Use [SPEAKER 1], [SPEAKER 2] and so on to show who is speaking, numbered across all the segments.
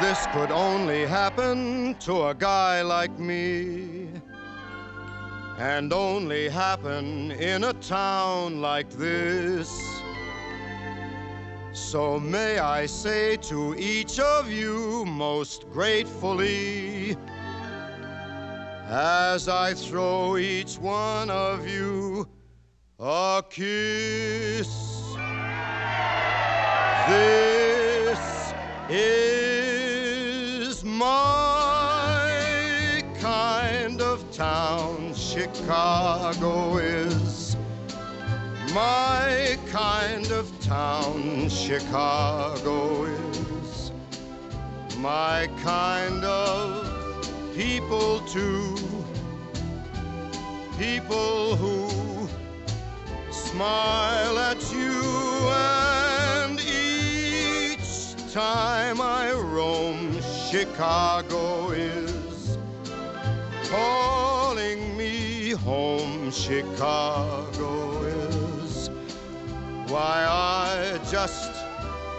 [SPEAKER 1] This could only happen to a guy like me. And only happen in a town like this. So may I say to each of you most gratefully, as I throw each one of you a kiss. This is town. Chicago is my kind of town. Chicago is my kind of people too. People who smile at you and each time I roam Chicago is calling me home Chicago is. Why I just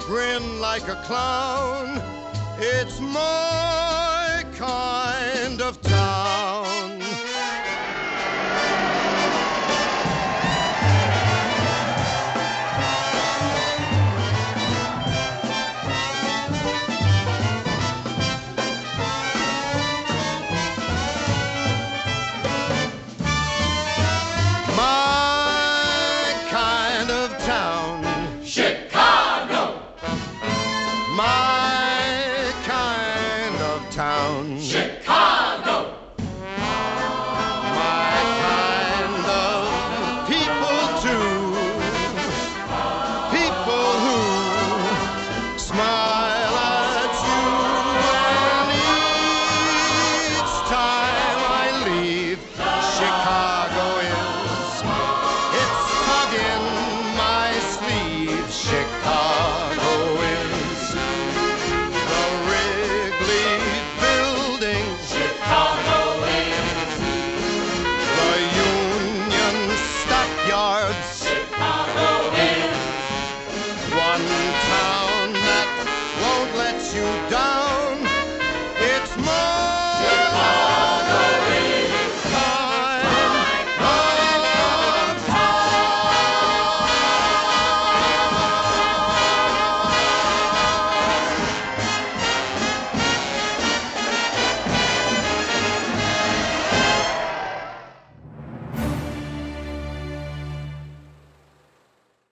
[SPEAKER 1] grin like a clown. It's my kind of town my